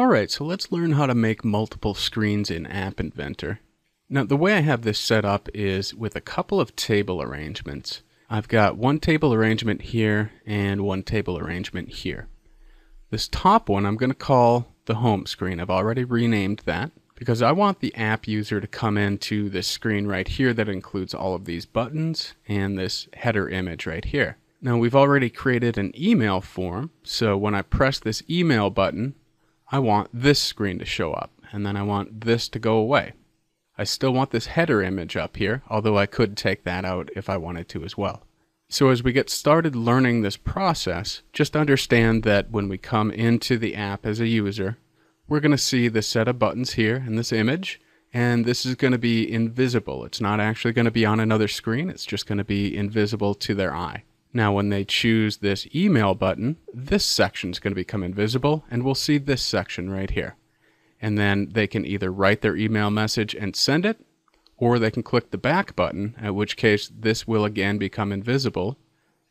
Alright, so let's learn how to make multiple screens in App Inventor. Now the way I have this set up is with a couple of table arrangements. I've got one table arrangement here and one table arrangement here. This top one I'm going to call the home screen. I've already renamed that because I want the app user to come into this screen right here that includes all of these buttons and this header image right here. Now we've already created an email form, so when I press this email button, I want this screen to show up, and then I want this to go away. I still want this header image up here, although I could take that out if I wanted to as well. So as we get started learning this process, just understand that when we come into the app as a user, we're going to see the set of buttons here in this image, and this is going to be invisible. It's not actually going to be on another screen. It's just going to be invisible to their eye. Now, when they choose this email button, this section is going to become invisible, and we'll see this section right here. And then they can either write their email message and send it, or they can click the back button, at which case this will again become invisible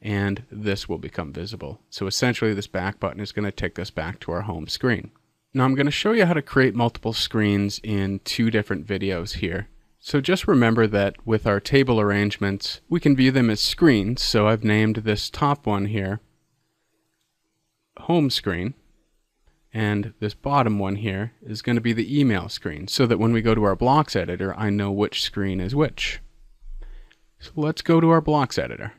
and this will become visible. So essentially this back button is going to take us back to our home screen. Now I'm going to show you how to create multiple screens in two different videos here. So just remember that with our table arrangements, we can view them as screens. So I've named this top one here home screen. And this bottom one here is going to be the email screen so that when we go to our blocks editor, I know which screen is which. So let's go to our blocks editor.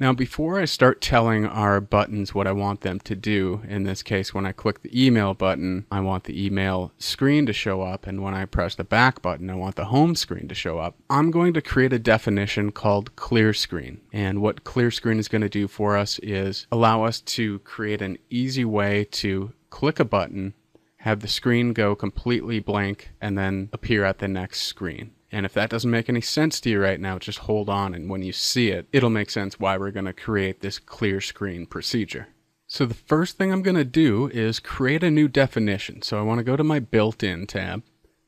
Now before I start telling our buttons what I want them to do, in this case when I click the email button, I want the email screen to show up, and when I press the back button, I want the home screen to show up. I'm going to create a definition called clear screen. And what clear screen is going to do for us is allow us to create an easy way to click a button, have the screen go completely blank, and then appear at the next screen. And if that doesn't make any sense to you right now, just hold on and when you see it, it'll make sense why we're going to create this clear screen procedure. So the first thing I'm going to do is create a new definition. So I want to go to my built-in tab,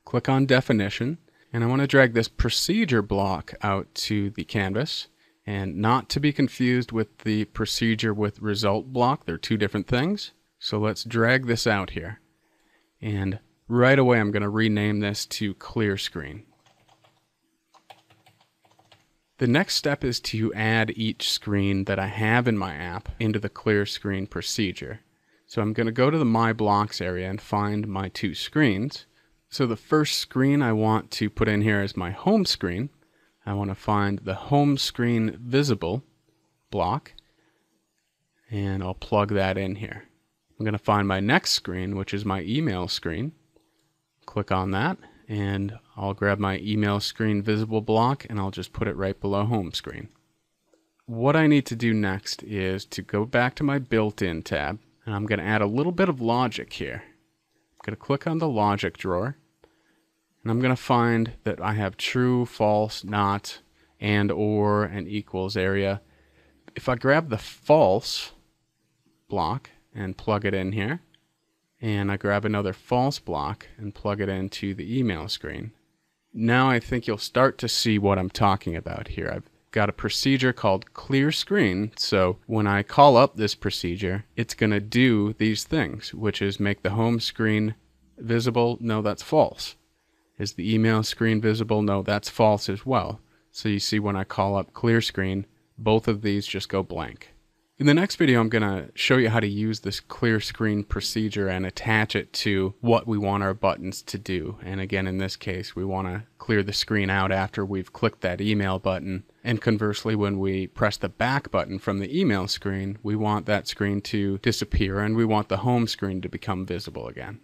click on definition, and I want to drag this procedure block out to the canvas and not to be confused with the procedure with result block. They're two different things. So let's drag this out here. And right away I'm going to rename this to clear screen. The next step is to add each screen that I have in my app into the clear screen procedure. So I'm going to go to the My Blocks area and find my two screens. So the first screen I want to put in here is my home screen. I want to find the home screen visible block and I'll plug that in here. I'm going to find my next screen, which is my email screen. Click on that and I'll grab my email screen visible block and I'll just put it right below home screen. What I need to do next is to go back to my built-in tab and I'm going to add a little bit of logic here. I'm going to click on the logic drawer and I'm going to find that I have true, false, not, and, or, and equals area. If I grab the false block and plug it in here, and I grab another false block and plug it into the email screen. Now I think you'll start to see what I'm talking about here. I've got a procedure called clear screen. So when I call up this procedure, it's going to do these things, which is make the home screen visible. No, that's false. Is the email screen visible? No, that's false as well. So you see when I call up clear screen, both of these just go blank. In the next video, I'm going to show you how to use this clear screen procedure and attach it to what we want our buttons to do. And again, in this case, we want to clear the screen out after we've clicked that email button. And conversely, when we press the back button from the email screen, we want that screen to disappear and we want the home screen to become visible again.